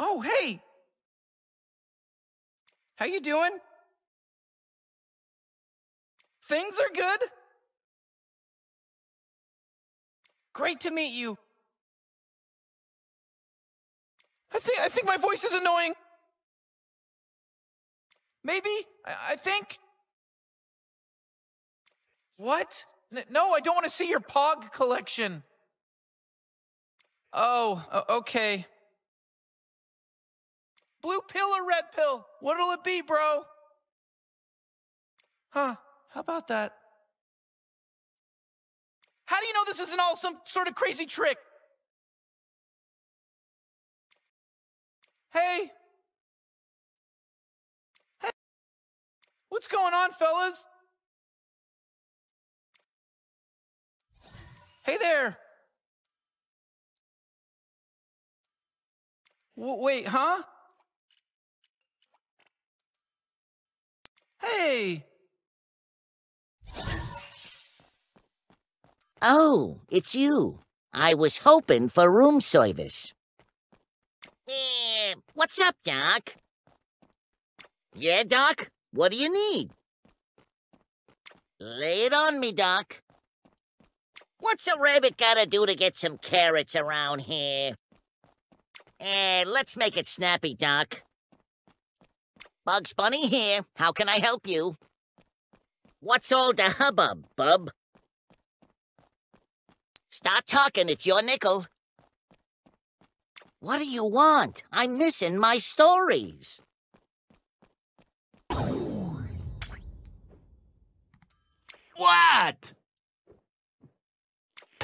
Oh, hey! How you doing? Things are good? Great to meet you. I think I think my voice is annoying. Maybe? I, I think. What? No, I don't want to see your Pog collection. Oh, okay. Blue pill or red pill? What'll it be, bro? Huh, how about that? How do you know this isn't all some sort of crazy trick? Hey. Hey. What's going on, fellas? Hey there. W wait, huh? Hey. Oh, it's you. I was hoping for room service. Eh, what's up, Doc? Yeah, Doc? What do you need? Lay it on me, Doc. What's a rabbit gotta do to get some carrots around here? Eh, let's make it snappy, Doc. Bugs Bunny here. How can I help you? What's all the hubbub, bub? Stop talking, it's your nickel. What do you want? I'm missing my stories. What?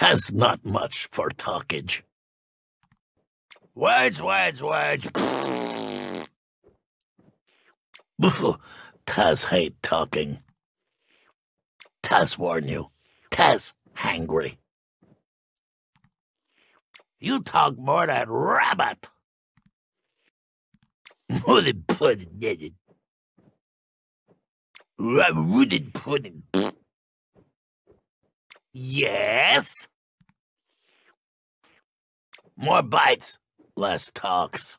That's not much for talkage. Words, words, words. Taz hate talking. Taz warn you. Taz hangry. You talk more than rabbit. Wooden pudding. Wooden pudding. Yes? More bites, less talks.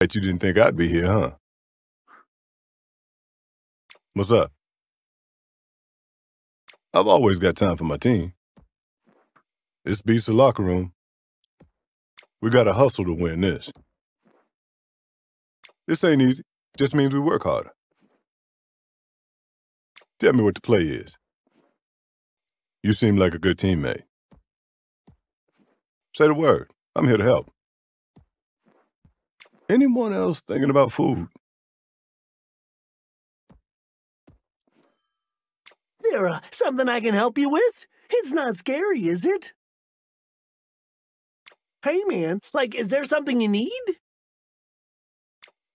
Bet you didn't think I'd be here, huh? What's up? I've always got time for my team. This beats the locker room. We gotta hustle to win this. This ain't easy. Just means we work harder. Tell me what the play is. You seem like a good teammate. Say the word. I'm here to help. Anyone else thinking about food? There, uh, something I can help you with? It's not scary, is it? Hey, man, like, is there something you need?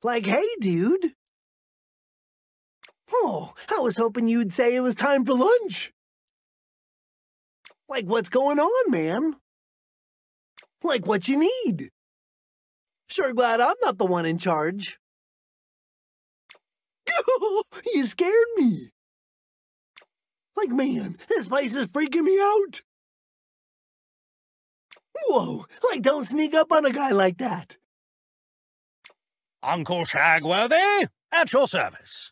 Like, hey, dude. Oh, I was hoping you'd say it was time for lunch. Like, what's going on, man? Like, what you need? Sure glad I'm not the one in charge. you scared me. Like, man, this place is freaking me out. Whoa, like, don't sneak up on a guy like that. Uncle Shagworthy, at your service.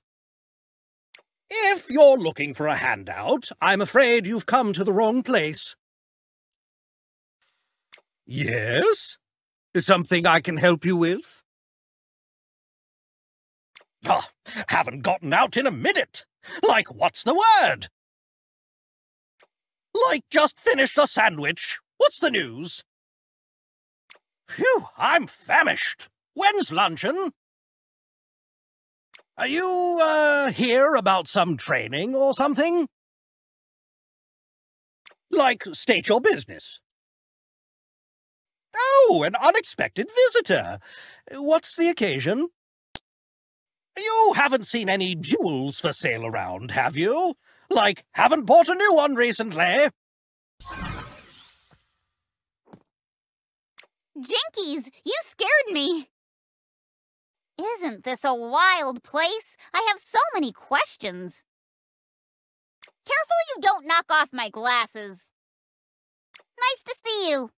If you're looking for a handout, I'm afraid you've come to the wrong place. Yes? Something I can help you with? Oh, haven't gotten out in a minute. Like, what's the word? Like, just finished a sandwich. What's the news? Phew, I'm famished. When's luncheon? Are you, uh, here about some training or something? Like, state your business. Oh, an unexpected visitor. What's the occasion? You haven't seen any jewels for sale around, have you? Like, haven't bought a new one recently? Jinkies, you scared me. Isn't this a wild place? I have so many questions. Careful you don't knock off my glasses. Nice to see you.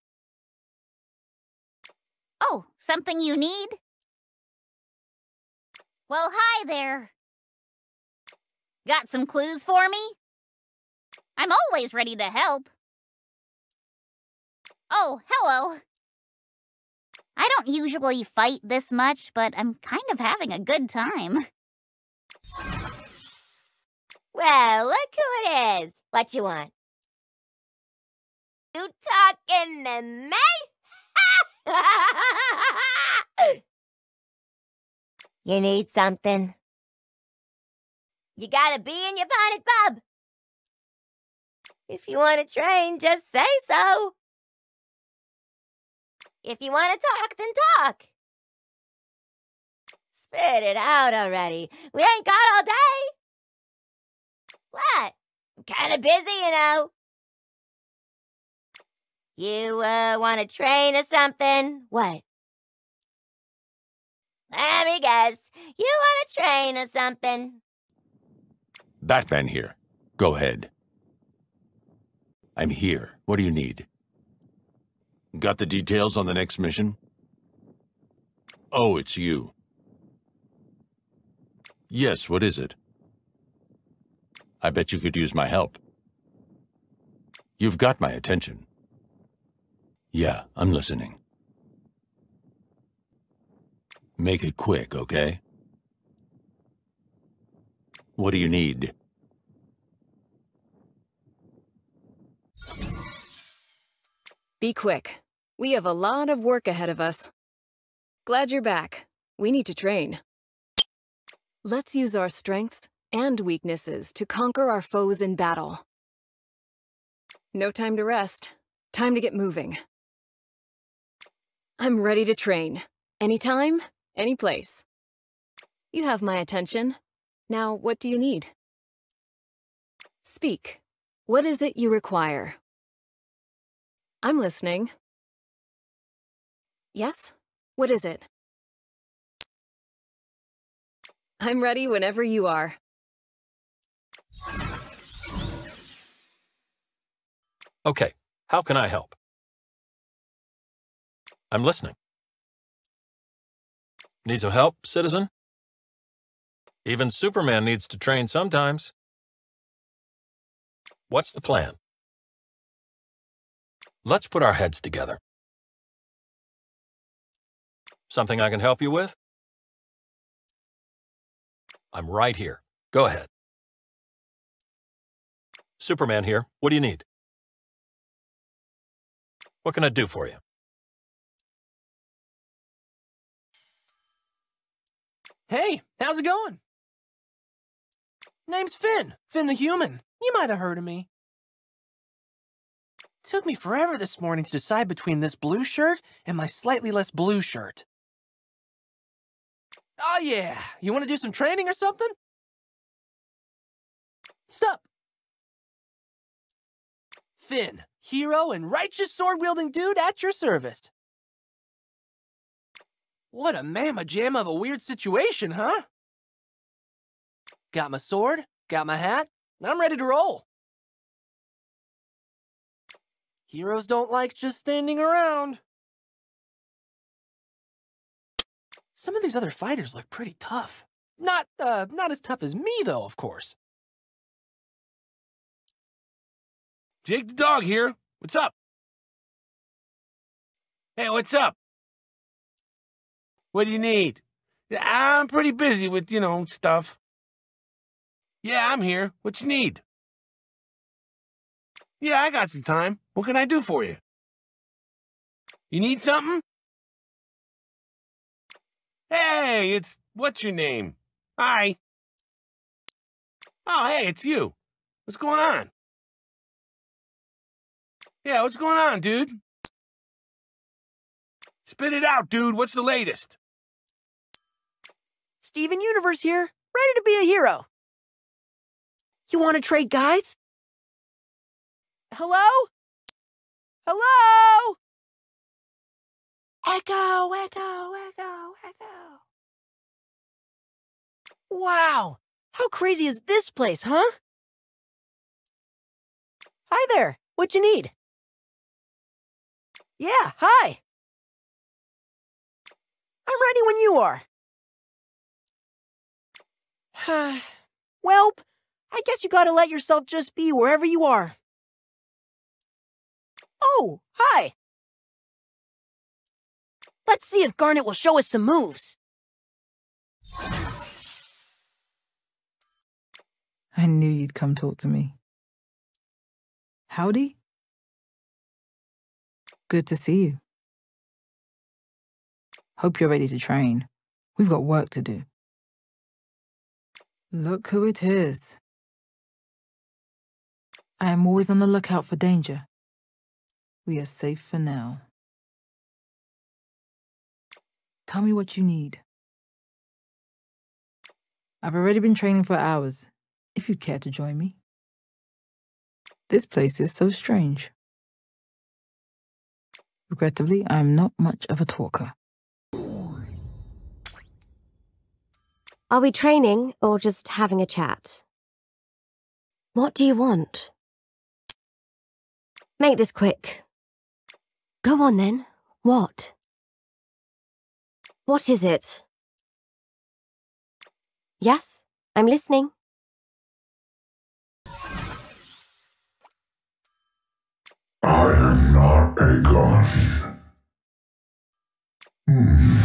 Oh, something you need? Well, hi there. Got some clues for me? I'm always ready to help. Oh, hello. I don't usually fight this much, but I'm kind of having a good time. Well, look who it is. What you want? You talking to me? you need something? You gotta be in your bonnet, bub. If you want to train, just say so. If you want to talk, then talk. Spit it out already. We ain't got all day. What? I'm kind of busy, you know. You, uh, want to train or something? What? Let me guess. You want to train or something? Batman here. Go ahead. I'm here. What do you need? Got the details on the next mission? Oh, it's you. Yes, what is it? I bet you could use my help. You've got my attention. Yeah, I'm listening. Make it quick, okay? What do you need? Be quick. We have a lot of work ahead of us. Glad you're back. We need to train. Let's use our strengths and weaknesses to conquer our foes in battle. No time to rest. Time to get moving. I'm ready to train. Anytime, any place. You have my attention. Now, what do you need? Speak. What is it you require? I'm listening. Yes? What is it? I'm ready whenever you are. Okay, how can I help? I'm listening. Need some help, citizen? Even Superman needs to train sometimes. What's the plan? Let's put our heads together. Something I can help you with? I'm right here. Go ahead. Superman here. What do you need? What can I do for you? Hey, how's it going? Name's Finn. Finn the human. You might have heard of me. Took me forever this morning to decide between this blue shirt and my slightly less blue shirt. Oh yeah, you want to do some training or something? Sup? Finn, hero and righteous sword-wielding dude at your service. What a mamma jam of a weird situation, huh? Got my sword, got my hat, I'm ready to roll. Heroes don't like just standing around. Some of these other fighters look pretty tough. Not, uh, not as tough as me, though, of course. Jake the dog here. What's up? Hey, what's up? What do you need? I'm pretty busy with, you know, stuff. Yeah, I'm here. What you need? Yeah, I got some time. What can I do for you? You need something? Hey, it's what's your name? Hi. Oh, hey, it's you. What's going on? Yeah, what's going on, dude? Spit it out, dude. What's the latest? Steven Universe here, ready to be a hero. You want to trade guys? Hello? Hello? Echo, echo, echo, echo. Wow! How crazy is this place, huh? Hi there. What you need? Yeah, hi. I'm ready when you are. well, I guess you gotta let yourself just be wherever you are. Oh, hi. Let's see if Garnet will show us some moves. I knew you'd come talk to me. Howdy? Good to see you. Hope you're ready to train. We've got work to do. Look who it is. I am always on the lookout for danger. We are safe for now. Tell me what you need. I've already been training for hours, if you'd care to join me. This place is so strange. Regrettably, I am not much of a talker. Are we training or just having a chat? What do you want? Make this quick. Go on then. What? What is it? Yes, I'm listening. I am not a gun. Hmm.